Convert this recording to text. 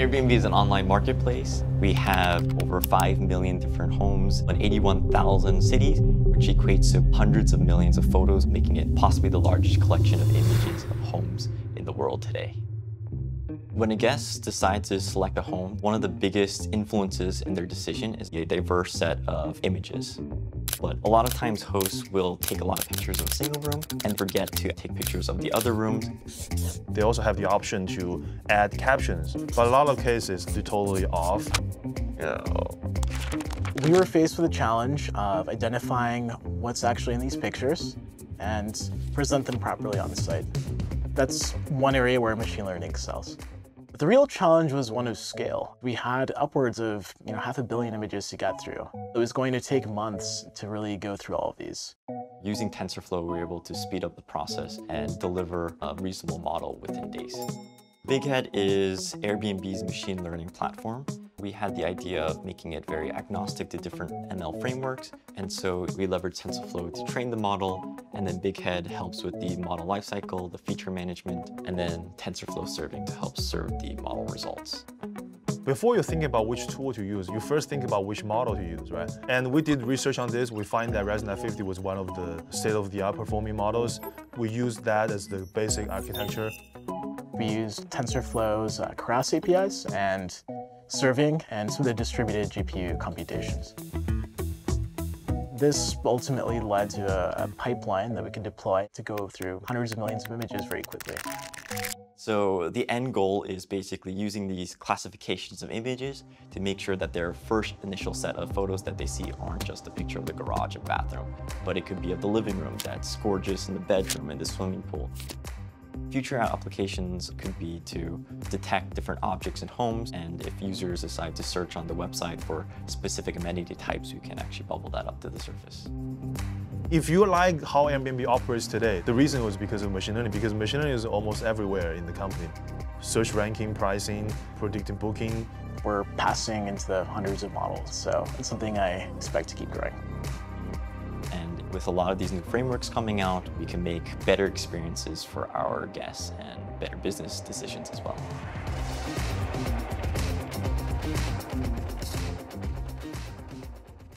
Airbnb is an online marketplace. We have over 5 million different homes in 81,000 cities, which equates to hundreds of millions of photos, making it possibly the largest collection of images of homes in the world today. When a guest decides to select a home, one of the biggest influences in their decision is a diverse set of images. But a lot of times hosts will take a lot of pictures of a single room and forget to take pictures of the other rooms. They also have the option to add captions, but a lot of cases they're totally off. Yeah. We were faced with a challenge of identifying what's actually in these pictures and present them properly on the site. That's one area where machine learning excels. The real challenge was one of scale. We had upwards of you know, half a billion images to get through. It was going to take months to really go through all of these. Using TensorFlow, we were able to speed up the process and deliver a reasonable model within days. BigHead is Airbnb's machine learning platform. We had the idea of making it very agnostic to different ML frameworks, and so we leveraged TensorFlow to train the model, and then BigHead helps with the model lifecycle, the feature management, and then TensorFlow serving to help serve the model results. Before you think about which tool to use, you first think about which model to use, right? And we did research on this. We find that ResNet 50 was one of the state-of-the-art performing models. We used that as the basic architecture. We used TensorFlow's uh, Keras APIs and serving and of the distributed GPU computations. This ultimately led to a, a pipeline that we can deploy to go through hundreds of millions of images very quickly. So the end goal is basically using these classifications of images to make sure that their first initial set of photos that they see aren't just a picture of the garage and bathroom, but it could be of the living room that's gorgeous in the bedroom and the swimming pool. Future applications could be to detect different objects in homes, and if users decide to search on the website for specific amenity types, we can actually bubble that up to the surface. If you like how Airbnb operates today, the reason was because of machine learning, because machine learning is almost everywhere in the company. Search ranking, pricing, predicting booking. We're passing into the hundreds of models, so it's something I expect to keep growing. With a lot of these new frameworks coming out, we can make better experiences for our guests and better business decisions as well.